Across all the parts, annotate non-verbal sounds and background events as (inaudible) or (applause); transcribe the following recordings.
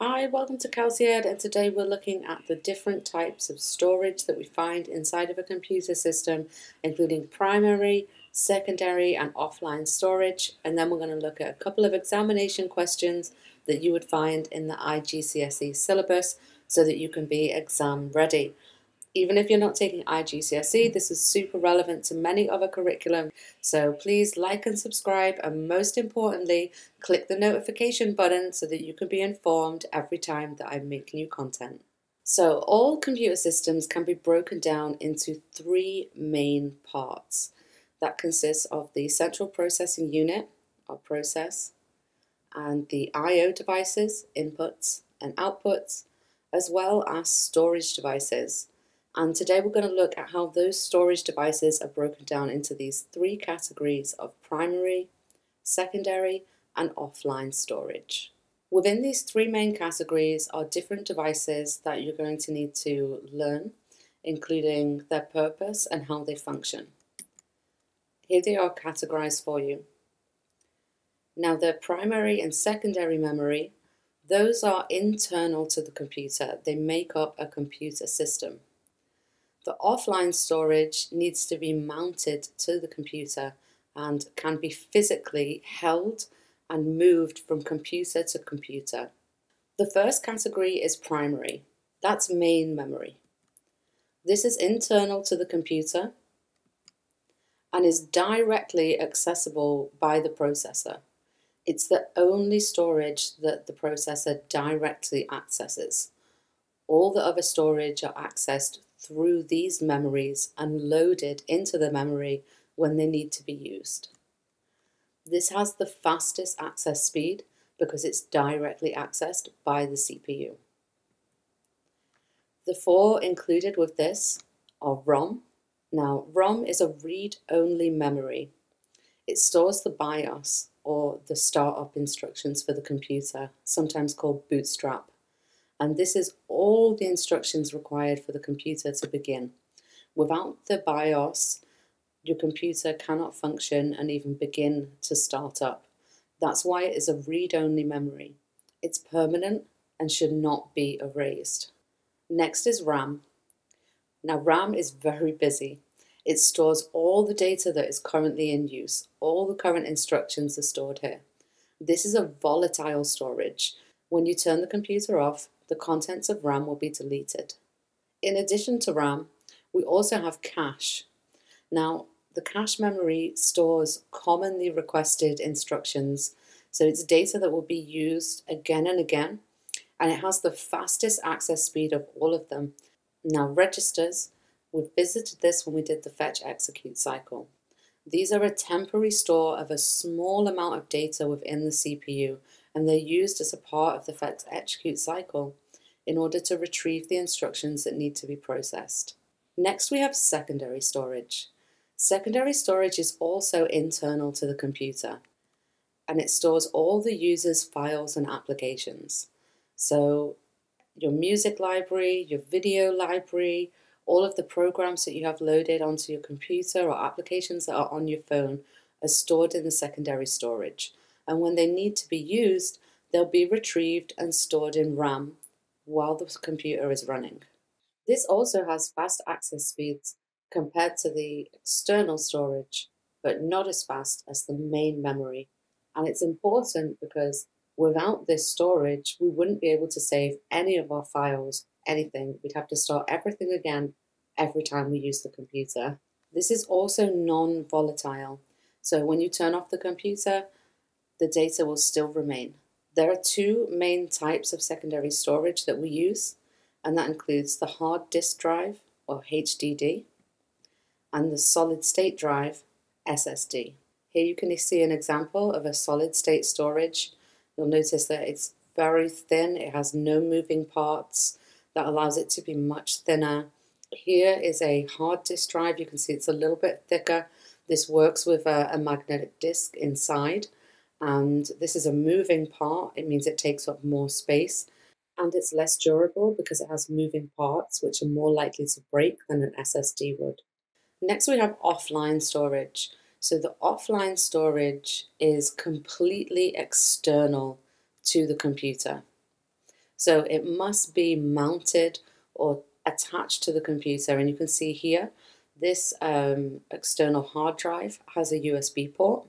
Hi, welcome to Kelsey Ed and today we're looking at the different types of storage that we find inside of a computer system including primary, secondary and offline storage and then we're going to look at a couple of examination questions that you would find in the IGCSE syllabus so that you can be exam ready. Even if you're not taking IGCSE, this is super relevant to many other curriculum. So please like and subscribe, and most importantly, click the notification button so that you can be informed every time that I make new content. So all computer systems can be broken down into three main parts. That consists of the central processing unit, or process, and the I.O. devices, inputs and outputs, as well as storage devices, and today we're going to look at how those storage devices are broken down into these three categories of primary, secondary, and offline storage. Within these three main categories are different devices that you're going to need to learn, including their purpose and how they function. Here they are categorized for you. Now the primary and secondary memory, those are internal to the computer. They make up a computer system. The offline storage needs to be mounted to the computer and can be physically held and moved from computer to computer. The first category is primary. That's main memory. This is internal to the computer and is directly accessible by the processor. It's the only storage that the processor directly accesses. All the other storage are accessed through these memories and loaded into the memory when they need to be used. This has the fastest access speed because it's directly accessed by the CPU. The four included with this are ROM. Now, ROM is a read-only memory. It stores the BIOS, or the startup instructions for the computer, sometimes called bootstrap and this is all the instructions required for the computer to begin. Without the BIOS, your computer cannot function and even begin to start up. That's why it is a read-only memory. It's permanent and should not be erased. Next is RAM. Now RAM is very busy. It stores all the data that is currently in use. All the current instructions are stored here. This is a volatile storage. When you turn the computer off, the contents of RAM will be deleted. In addition to RAM, we also have cache. Now, the cache memory stores commonly requested instructions, so it's data that will be used again and again, and it has the fastest access speed of all of them. Now, registers, we visited this when we did the fetch execute cycle. These are a temporary store of a small amount of data within the CPU and they're used as a part of the fetch execute cycle in order to retrieve the instructions that need to be processed. Next we have secondary storage. Secondary storage is also internal to the computer and it stores all the user's files and applications. So your music library, your video library, all of the programs that you have loaded onto your computer or applications that are on your phone are stored in the secondary storage and when they need to be used, they'll be retrieved and stored in RAM while the computer is running. This also has fast access speeds compared to the external storage, but not as fast as the main memory. And it's important because without this storage, we wouldn't be able to save any of our files, anything. We'd have to start everything again every time we use the computer. This is also non-volatile. So when you turn off the computer, the data will still remain. There are two main types of secondary storage that we use, and that includes the hard disk drive, or HDD, and the solid state drive, SSD. Here you can see an example of a solid state storage. You'll notice that it's very thin, it has no moving parts, that allows it to be much thinner. Here is a hard disk drive, you can see it's a little bit thicker. This works with a, a magnetic disk inside and this is a moving part. It means it takes up more space and it's less durable because it has moving parts which are more likely to break than an SSD would. Next we have offline storage. So the offline storage is completely external to the computer. So it must be mounted or attached to the computer. And you can see here, this um, external hard drive has a USB port.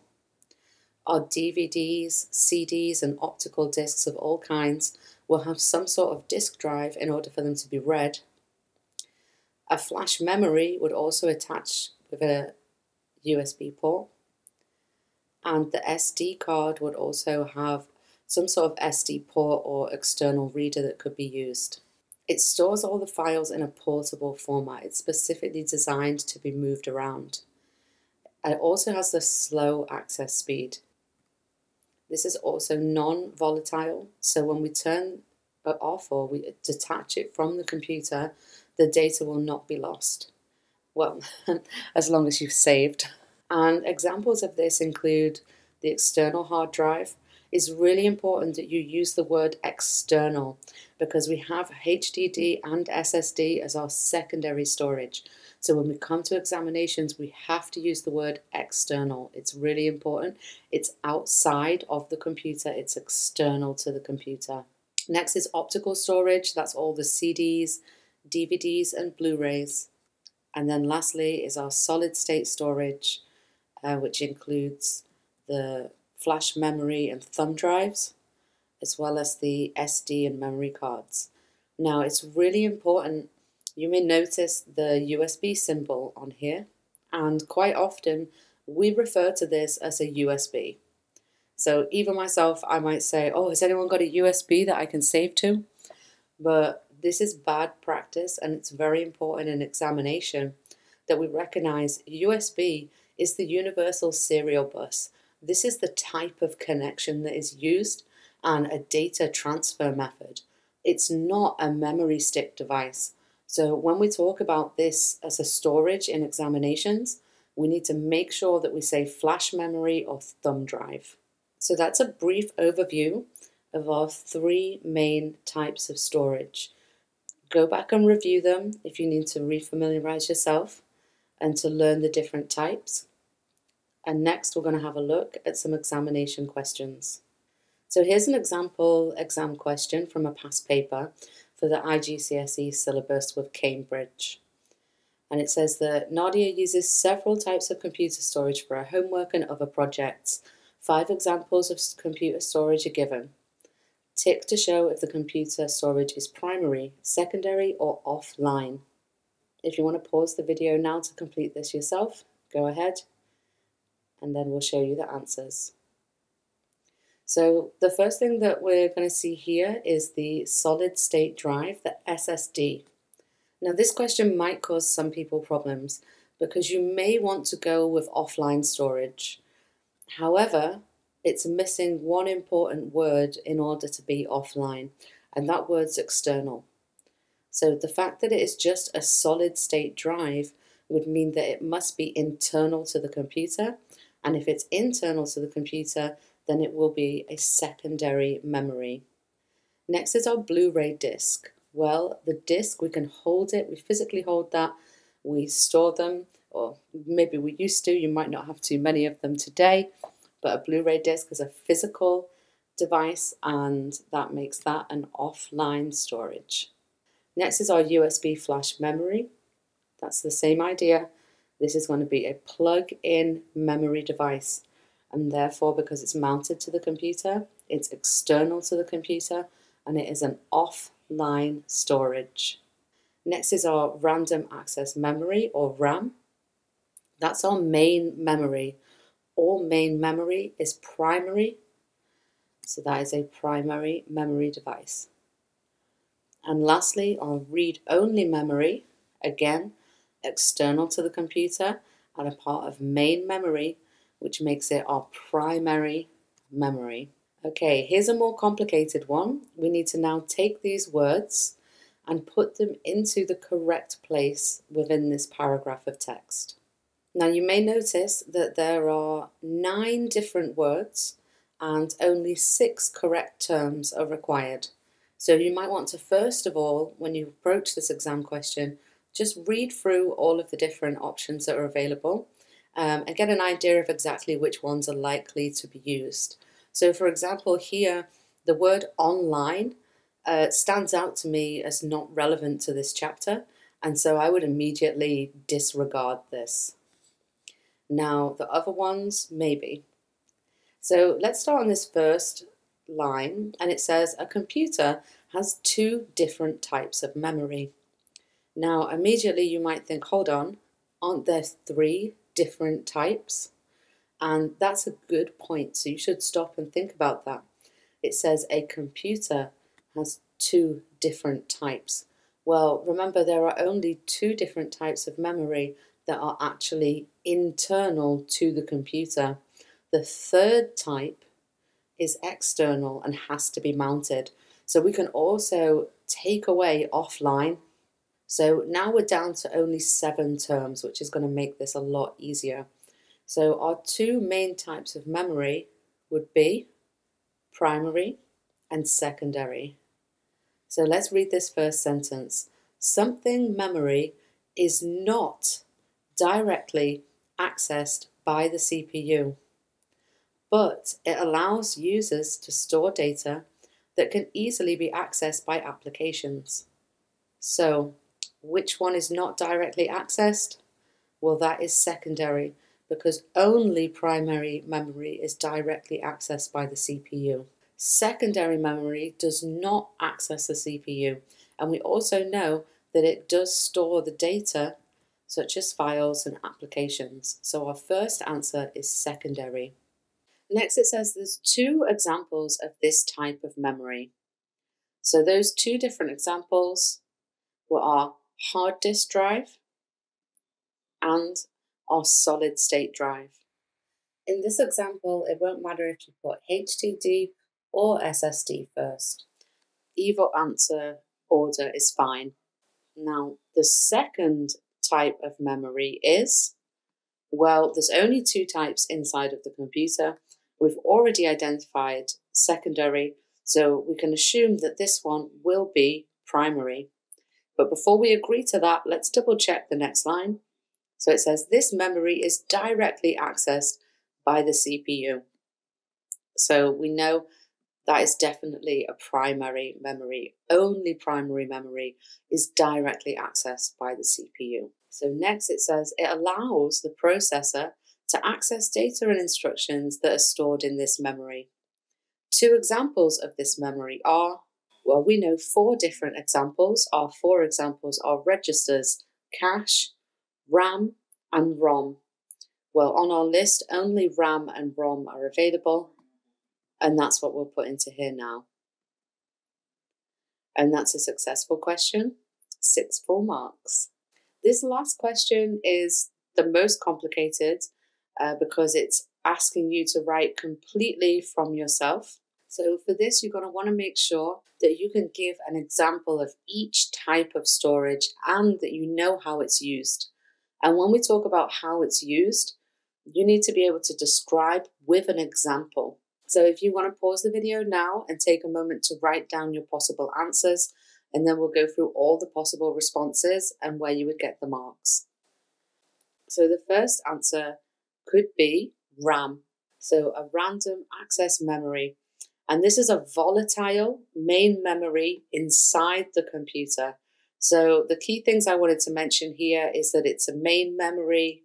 Our DVDs, CDs, and optical discs of all kinds will have some sort of disk drive in order for them to be read. A flash memory would also attach with a USB port. And the SD card would also have some sort of SD port or external reader that could be used. It stores all the files in a portable format. It's specifically designed to be moved around. It also has the slow access speed. This is also non-volatile, so when we turn it off or we detach it from the computer, the data will not be lost. Well, (laughs) as long as you've saved. And examples of this include the external hard drive. It's really important that you use the word external because we have HDD and SSD as our secondary storage. So when we come to examinations, we have to use the word external. It's really important. It's outside of the computer, it's external to the computer. Next is optical storage. That's all the CDs, DVDs, and Blu rays. And then lastly is our solid state storage, uh, which includes the flash memory and thumb drives, as well as the SD and memory cards. Now, it's really important. You may notice the USB symbol on here, and quite often we refer to this as a USB. So even myself, I might say, oh, has anyone got a USB that I can save to? But this is bad practice and it's very important in examination that we recognize USB is the universal serial bus. This is the type of connection that is used and a data transfer method. It's not a memory stick device. So when we talk about this as a storage in examinations, we need to make sure that we say flash memory or thumb drive. So that's a brief overview of our three main types of storage. Go back and review them if you need to refamiliarize yourself and to learn the different types. And next we're going to have a look at some examination questions. So here's an example exam question from a past paper for the IGCSE syllabus with Cambridge. And it says that Nadia uses several types of computer storage for her homework and other projects Five examples of computer storage are given. Tick to show if the computer storage is primary, secondary or offline. If you want to pause the video now to complete this yourself, go ahead and then we'll show you the answers. So the first thing that we're going to see here is the solid state drive, the SSD. Now this question might cause some people problems because you may want to go with offline storage. However, it's missing one important word in order to be offline, and that word's external. So the fact that it is just a solid state drive would mean that it must be internal to the computer, and if it's internal to the computer, then it will be a secondary memory. Next is our Blu-ray disc. Well, the disc, we can hold it, we physically hold that, we store them, or maybe we used to, you might not have too many of them today, but a Blu-ray disc is a physical device and that makes that an offline storage. Next is our USB flash memory. That's the same idea. This is going to be a plug-in memory device and therefore because it's mounted to the computer, it's external to the computer and it is an offline storage. Next is our random access memory or RAM. That's our main memory. All main memory is primary, so that is a primary memory device. And lastly, our read-only memory, again, external to the computer and a part of main memory, which makes it our primary memory. Okay, here's a more complicated one. We need to now take these words and put them into the correct place within this paragraph of text. Now you may notice that there are nine different words and only six correct terms are required. So you might want to first of all, when you approach this exam question, just read through all of the different options that are available um, and get an idea of exactly which ones are likely to be used. So for example here, the word online uh, stands out to me as not relevant to this chapter, and so I would immediately disregard this. Now, the other ones, maybe. So let's start on this first line, and it says a computer has two different types of memory. Now, immediately you might think, hold on, aren't there three different types? And that's a good point, so you should stop and think about that. It says a computer has two different types. Well, remember, there are only two different types of memory that are actually internal to the computer. The third type is external and has to be mounted. So we can also take away offline. So now we're down to only seven terms, which is going to make this a lot easier. So our two main types of memory would be primary and secondary. So let's read this first sentence. Something memory is not directly accessed by the CPU, but it allows users to store data that can easily be accessed by applications. So, which one is not directly accessed? Well, that is secondary because only primary memory is directly accessed by the CPU. Secondary memory does not access the CPU, and we also know that it does store the data such as files and applications. So our first answer is secondary. Next it says there's two examples of this type of memory. So those two different examples were our hard disk drive and our solid state drive. In this example, it won't matter if you put HDD or SSD first. Either answer order is fine. Now, the second type of memory is, well, there's only two types inside of the computer. We've already identified secondary, so we can assume that this one will be primary. But before we agree to that, let's double check the next line. So it says this memory is directly accessed by the CPU. So we know that is definitely a primary memory. Only primary memory is directly accessed by the CPU. So next it says it allows the processor to access data and instructions that are stored in this memory. Two examples of this memory are, well, we know four different examples. Our four examples are registers, cache, RAM, and ROM. Well, on our list, only RAM and ROM are available, and that's what we'll put into here now. And that's a successful question, six full marks. This last question is the most complicated uh, because it's asking you to write completely from yourself. So, for this, you're going to want to make sure that you can give an example of each type of storage and that you know how it's used. And when we talk about how it's used, you need to be able to describe with an example. So if you want to pause the video now and take a moment to write down your possible answers, and then we'll go through all the possible responses and where you would get the marks. So the first answer could be RAM, so a random access memory. And this is a volatile main memory inside the computer. So the key things I wanted to mention here is that it's a main memory.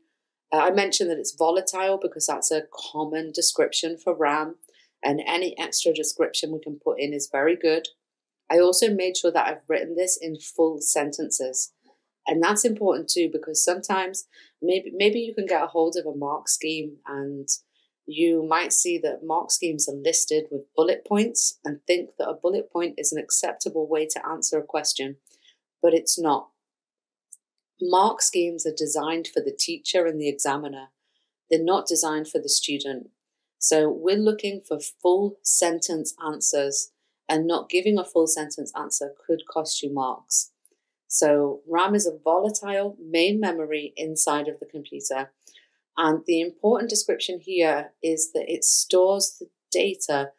Uh, I mentioned that it's volatile because that's a common description for RAM and any extra description we can put in is very good. I also made sure that I've written this in full sentences. And that's important too because sometimes maybe maybe you can get a hold of a mark scheme and you might see that mark schemes are listed with bullet points and think that a bullet point is an acceptable way to answer a question, but it's not. Mark schemes are designed for the teacher and the examiner. They're not designed for the student. So we're looking for full sentence answers, and not giving a full sentence answer could cost you marks. So RAM is a volatile main memory inside of the computer. And the important description here is that it stores the data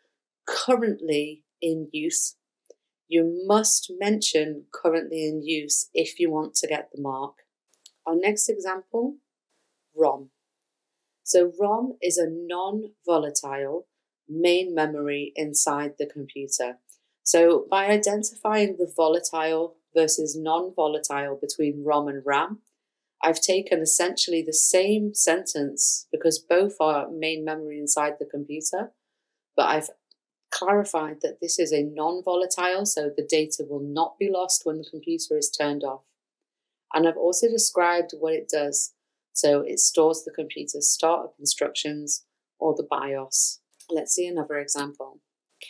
currently in use. You must mention currently in use if you want to get the mark. Our next example, ROM. So ROM is a non-volatile main memory inside the computer. So, by identifying the volatile versus non volatile between ROM and RAM, I've taken essentially the same sentence because both are main memory inside the computer, but I've clarified that this is a non volatile, so the data will not be lost when the computer is turned off. And I've also described what it does. So it stores the computer's startup instructions or the BIOS. Let's see another example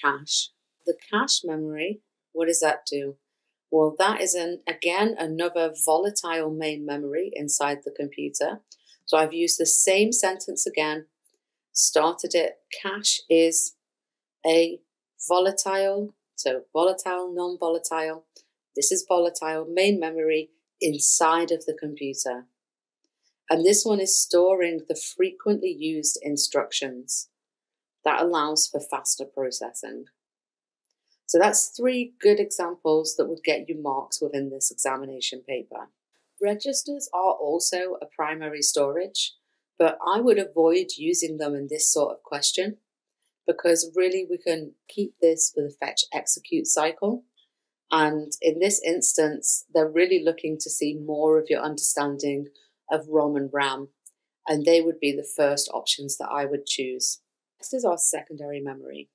cache. The cache memory, what does that do? Well, that is an, again another volatile main memory inside the computer. So I've used the same sentence again, started it. Cache is a volatile, so volatile, non volatile. This is volatile main memory inside of the computer. And this one is storing the frequently used instructions that allows for faster processing. So that's three good examples that would get you marks within this examination paper. Registers are also a primary storage, but I would avoid using them in this sort of question because really we can keep this for the fetch execute cycle. And in this instance, they're really looking to see more of your understanding of ROM and RAM, and they would be the first options that I would choose. Next is our secondary memory.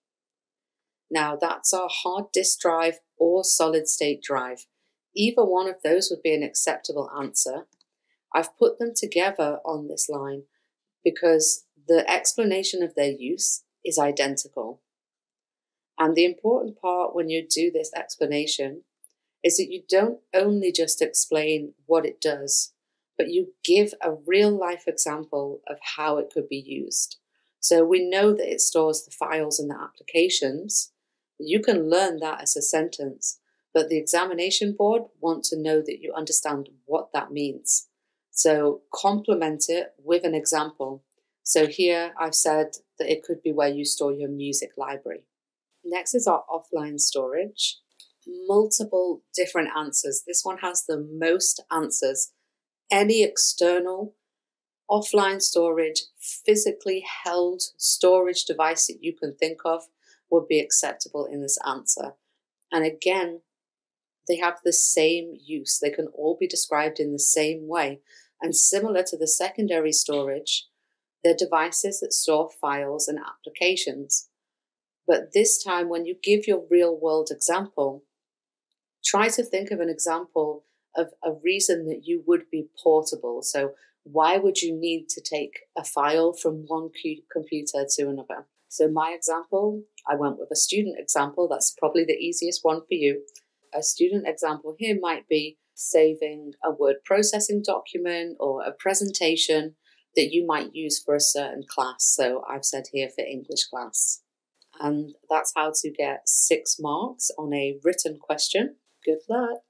Now, that's our hard disk drive or solid state drive. Either one of those would be an acceptable answer. I've put them together on this line because the explanation of their use is identical. And the important part when you do this explanation is that you don't only just explain what it does, but you give a real life example of how it could be used. So we know that it stores the files and the applications. You can learn that as a sentence, but the examination board want to know that you understand what that means. So complement it with an example. So here I've said that it could be where you store your music library. Next is our offline storage. Multiple different answers. This one has the most answers. Any external offline storage, physically held storage device that you can think of would be acceptable in this answer. And again, they have the same use. They can all be described in the same way. And similar to the secondary storage, they're devices that store files and applications. But this time, when you give your real world example, try to think of an example of a reason that you would be portable. So, why would you need to take a file from one computer to another? So, my example, I went with a student example. That's probably the easiest one for you. A student example here might be saving a word processing document or a presentation that you might use for a certain class. So, I've said here for English class. And that's how to get six marks on a written question. Good luck.